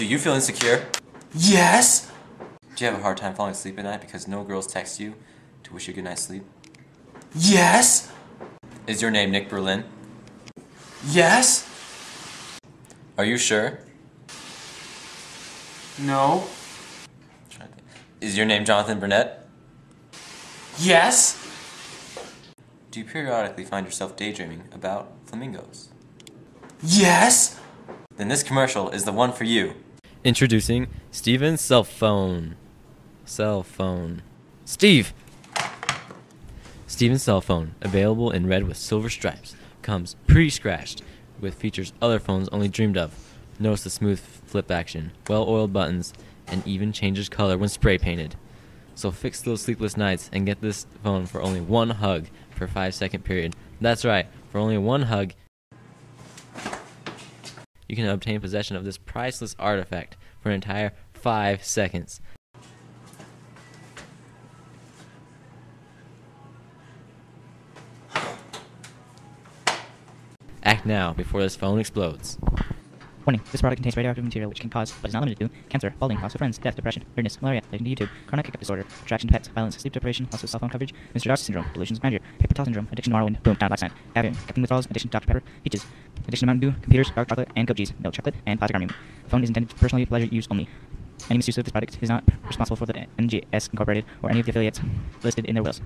Do you feel insecure? Yes? Do you have a hard time falling asleep at night because no girls text you to wish you a good night's sleep? Yes? Is your name Nick Berlin? Yes? Are you sure? No? Trying to think. Is your name Jonathan Burnett? Yes? Do you periodically find yourself daydreaming about flamingos? Yes? Then this commercial is the one for you. Introducing Steven's cell phone. Cell phone. Steve! Steven's cell phone, available in red with silver stripes, comes pre-scratched with features other phones only dreamed of. Notice the smooth flip action, well-oiled buttons, and even changes color when spray painted. So fix those sleepless nights and get this phone for only one hug per 5 second period. That's right, for only one hug, you can obtain possession of this priceless artifact for an entire 5 seconds. Act now before this phone explodes. Warning, this product contains radioactive material which can cause, but is not limited to, cancer, balding, loss of friends, death, depression, weirdness, malaria, addiction to YouTube, chronic hiccup disorder, attraction to pets, violence, sleep deprivation, loss of cell phone coverage, Mr. Darcy syndrome, delusions of grandeur, paper towel syndrome, addiction to Morrowind, boom, down black sign, caffeine, caffeine withdrawals, addiction to Dr. Pepper, peaches, addiction to Mountain Dew, computers, dark chocolate, and cheese, milk chocolate, and plastic army. The phone is intended for personal pleasure use only. Any misuse of this product is not responsible for the NJS Incorporated or any of the affiliates listed in their wills.